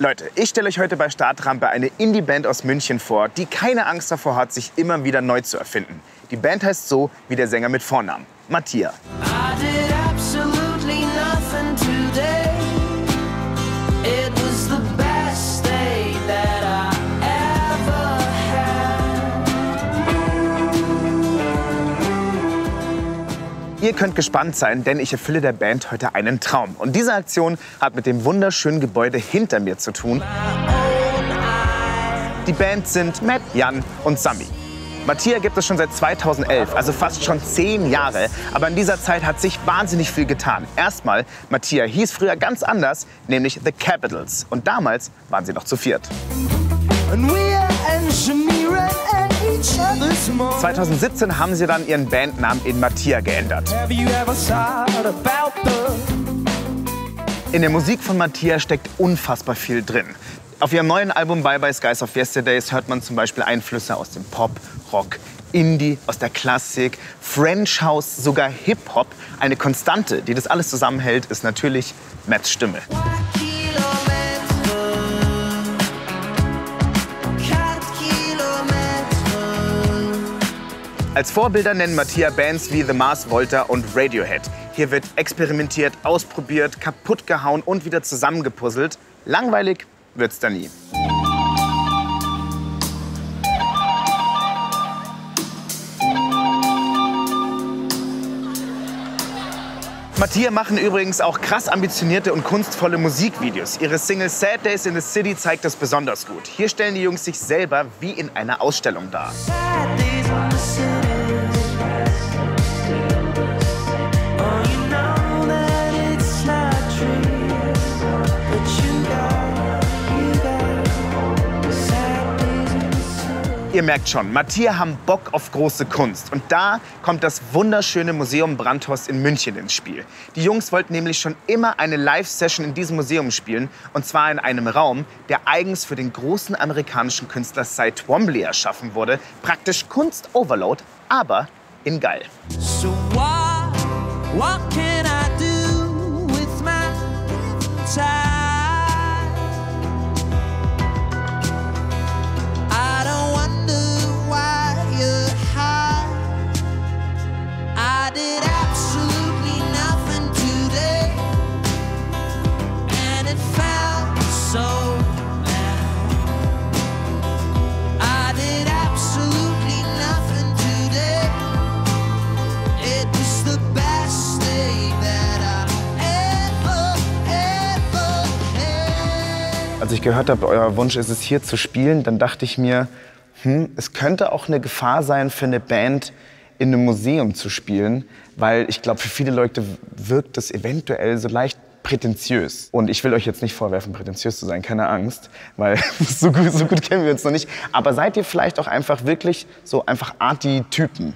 Leute, ich stelle euch heute bei Startrampe eine Indie-Band aus München vor, die keine Angst davor hat, sich immer wieder neu zu erfinden. Die Band heißt so wie der Sänger mit Vornamen, Mattia. Ihr könnt gespannt sein, denn ich erfülle der Band heute einen Traum. Und diese Aktion hat mit dem wunderschönen Gebäude hinter mir zu tun. Die Band sind Matt, Jan und Sami. Mattia gibt es schon seit 2011, also fast schon zehn Jahre. Aber in dieser Zeit hat sich wahnsinnig viel getan. Erstmal, Mattia hieß früher ganz anders, nämlich The Capitals. Und damals waren sie noch zu viert. And we are engineering at each other's more. 2017 haben sie dann ihren Bandnamen in Mattia geändert. In der Musik von Mattia steckt unfassbar viel drin. Auf ihrem neuen Album Bye Bye Skies of Yesterdays hört man zum Beispiel Einflüsse aus dem Pop, Rock, Indie, aus der Klassik, French House, sogar Hip-Hop. Eine Konstante, die das alles zusammenhält, ist natürlich Matts Stimme. Als Vorbilder nennen Mattia Bands wie The Mars Volta und Radiohead. Hier wird experimentiert, ausprobiert, kaputt gehauen und wieder zusammengepuzzelt. Langweilig wird's da nie. Mattia machen übrigens auch krass ambitionierte und kunstvolle Musikvideos. Ihre Single Sad Days in the City zeigt das besonders gut. Hier stellen die Jungs sich selber wie in einer Ausstellung dar. Ihr merkt schon, Mattia haben Bock auf große Kunst. Und da kommt das wunderschöne Museum Brandhorst in München ins Spiel. Die Jungs wollten nämlich schon immer eine Live-Session in diesem Museum spielen. Und zwar in einem Raum, der eigens für den großen amerikanischen Künstler Cy Twombly erschaffen wurde. Praktisch Kunst-Overload, aber in geil. So what, what Als ich gehört habe, euer Wunsch ist es hier zu spielen, dann dachte ich mir, hm, es könnte auch eine Gefahr sein für eine Band in einem Museum zu spielen, weil ich glaube, für viele Leute wirkt das eventuell so leicht prätentiös. Und ich will euch jetzt nicht vorwerfen, prätentiös zu sein, keine Angst, weil so gut, so gut kennen wir uns noch nicht. Aber seid ihr vielleicht auch einfach wirklich so einfach Arti-Typen?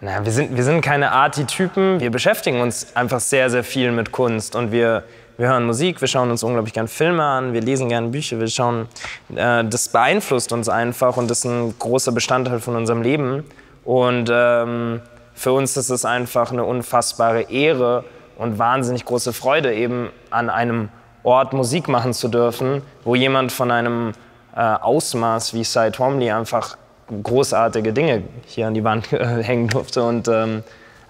Na, wir sind, wir sind keine Arty-Typen. Wir beschäftigen uns einfach sehr, sehr viel mit Kunst. Und wir, wir hören Musik, wir schauen uns unglaublich gern Filme an, wir lesen gerne Bücher, wir schauen. Äh, das beeinflusst uns einfach und ist ein großer Bestandteil von unserem Leben. Und ähm, für uns ist es einfach eine unfassbare Ehre und wahnsinnig große Freude, eben an einem Ort Musik machen zu dürfen, wo jemand von einem äh, Ausmaß wie Cy Twombly einfach großartige Dinge hier an die Wand äh, hängen durfte. Und, ähm,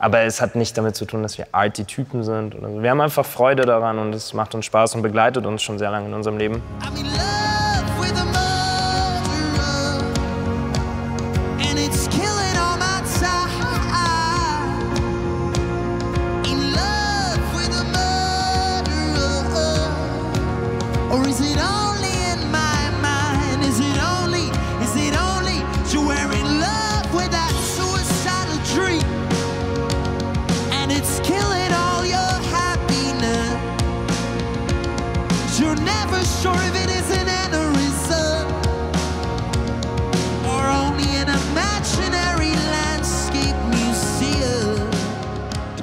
aber es hat nicht damit zu tun, dass wir Arty-Typen sind. Oder so. Wir haben einfach Freude daran und es macht uns Spaß und begleitet uns schon sehr lange in unserem Leben. You're never sure if it is an aneurysm or only an imaginary landscape museum.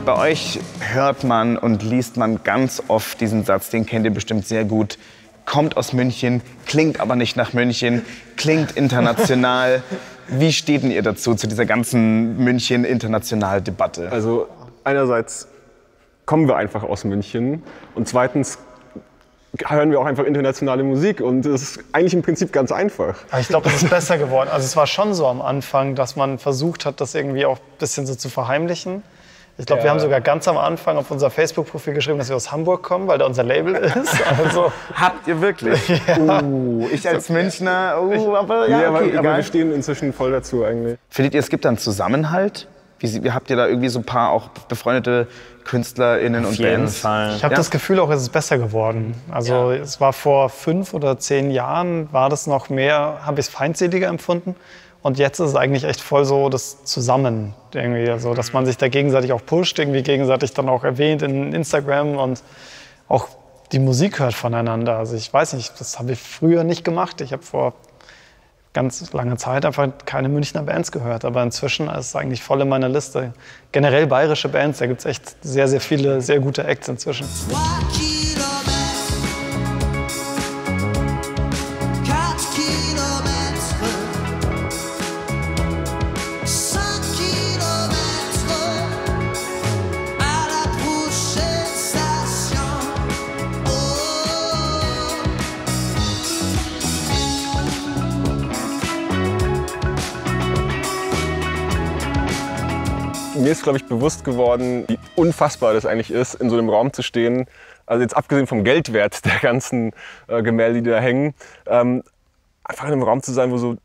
Bei euch hört man und liest man ganz oft diesen Satz, den kennt ihr bestimmt sehr gut. Kommt aus München, klingt aber nicht nach München, klingt international. Wie steht denn ihr dazu, zu dieser ganzen München-International-Debatte? Also einerseits kommen wir einfach aus München und zweitens hören wir auch einfach internationale Musik und es ist eigentlich im Prinzip ganz einfach. Aber ich glaube, es ist besser geworden. Also es war schon so am Anfang, dass man versucht hat, das irgendwie auch ein bisschen so zu verheimlichen. Ich glaube, wir haben sogar ganz am Anfang auf unser Facebook-Profil geschrieben, dass wir aus Hamburg kommen, weil da unser Label ist. Also, Habt ihr wirklich? Uh, ich als Münchner, uh, aber ja, Nee, okay, aber, aber egal. wir stehen inzwischen voll dazu eigentlich. Findet ihr, es gibt einen Zusammenhalt? Wie, habt ihr da irgendwie so ein paar auch befreundete KünstlerInnen und Auf jeden Bands? Fall. ich habe Ja. das Gefühl auch, es ist besser geworden. Also es war vor fünf oder zehn Jahren, war das noch mehr, habe ich es feindseliger empfunden. Und jetzt ist es eigentlich echt voll so das Zusammen, irgendwie, also, dass man sich da gegenseitig auch pusht, irgendwie gegenseitig dann auch erwähnt in Instagram und auch die Musik hört voneinander. Also ich weiß nicht, das habe ich früher nicht gemacht. Ich habe vor ganz langer Zeit einfach keine Münchner Bands gehört, aber inzwischen ist es eigentlich voll in meiner Liste. Generell bayerische Bands, da gibt es echt sehr, sehr viele sehr gute Acts inzwischen. Mir ist, glaube ich, bewusst geworden, wie unfassbar das eigentlich ist, in so einem Raum zu stehen. Also jetzt abgesehen vom Geldwert der ganzen äh, Gemälde, die da hängen, ähm, einfach in einem Raum zu sein, wo so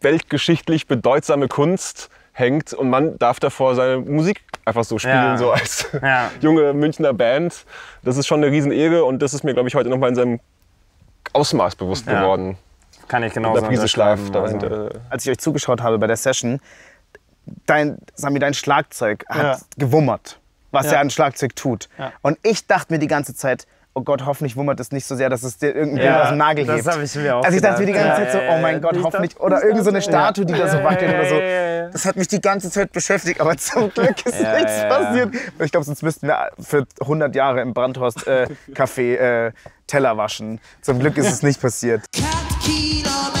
weltgeschichtlich bedeutsame Kunst hängt und man darf davor seine Musik einfach so spielen, Ja. so als Ja. junge Münchner Band. Das ist schon eine Riesenehre und das ist mir, glaube ich, heute nochmal in seinem Ausmaß bewusst Ja. geworden. Kann ich Prise Schlaf unterschreiben. Also. Als ich euch zugeschaut habe bei der Session, dein, Sami, dein Schlagzeug hat Ja. gewummert, was ja. Ja. ein Schlagzeug tut. Ja. Und ich dachte mir die ganze Zeit, oh Gott, hoffentlich wummert es nicht so sehr, dass es dir irgendein Ja, aus dem Nagel das hebt. hab ich mir auch Also ich dachte mir die ganze. Zeit so, oh mein ja, Gott, ich hoffentlich. dachte- Oder irgend so eine Statue, die da so wackelt oder so. ja, ja, ja. Das hat mich die ganze Zeit beschäftigt, aber zum Glück ist Ja, nichts ja, ja. passiert. Und Ich glaube, sonst müssten wir für 100 Jahre im Brandhorst äh, Café äh, Teller waschen. Zum Glück ist es nicht passiert. 4 kilomètres.